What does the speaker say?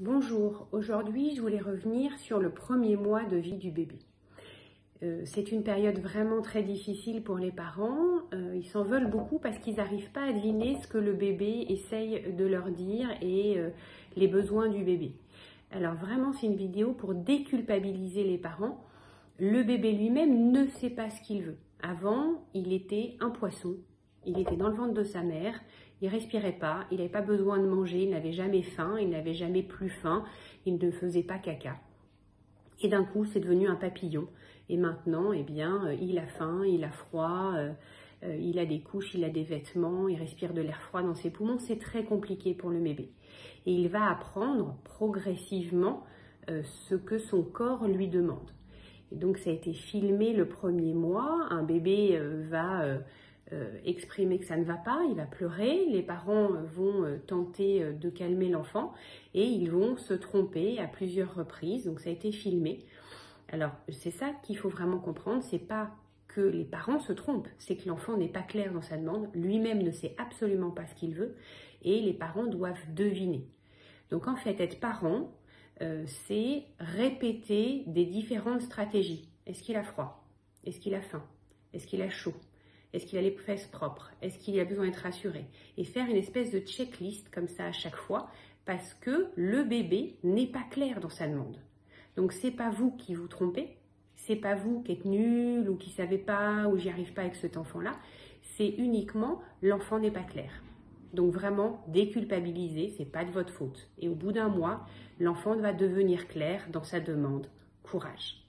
Bonjour, aujourd'hui je voulais revenir sur le premier mois de vie du bébé. Euh, c'est une période vraiment très difficile pour les parents. Euh, ils s'en veulent beaucoup parce qu'ils n'arrivent pas à deviner ce que le bébé essaye de leur dire et euh, les besoins du bébé. Alors vraiment c'est une vidéo pour déculpabiliser les parents. Le bébé lui-même ne sait pas ce qu'il veut. Avant, il était un poisson, il était dans le ventre de sa mère, il respirait pas, il n'avait pas besoin de manger, il n'avait jamais faim, il n'avait jamais plus faim, il ne faisait pas caca. Et d'un coup, c'est devenu un papillon. Et maintenant, eh bien, euh, il a faim, il a froid, euh, euh, il a des couches, il a des vêtements, il respire de l'air froid dans ses poumons. C'est très compliqué pour le bébé. Et il va apprendre progressivement ce que son corps lui demande. Et donc, ça a été filmé le premier mois. Un bébé va exprimer que ça ne va pas, il va pleurer, les parents vont euh, tenter euh, de calmer l'enfant et ils vont se tromper à plusieurs reprises, donc ça a été filmé. Alors c'est ça qu'il faut vraiment comprendre, c'est pas que les parents se trompent, c'est que l'enfant n'est pas clair dans sa demande, lui-même ne sait absolument pas ce qu'il veut et les parents doivent deviner. Donc en fait, être parent, c'est répéter des différentes stratégies. Est-ce qu'il a froid? Est-ce qu'il a faim? Est-ce qu'il a chaud? Est-ce qu'il a les fesses propres? Est-ce qu'il a besoin d'être rassuré? Et faire une espèce de checklist comme ça à chaque fois parce que le bébé n'est pas clair dans sa demande. Donc c'est pas vous qui vous trompez, c'est pas vous qui êtes nul ou qui savez pas ou j'y arrive pas avec cet enfant-là, c'est uniquement l'enfant n'est pas clair. Donc vraiment déculpabiliser, c'est pas de votre faute. Et au bout d'un mois, l'enfant va devenir clair dans sa demande. Courage.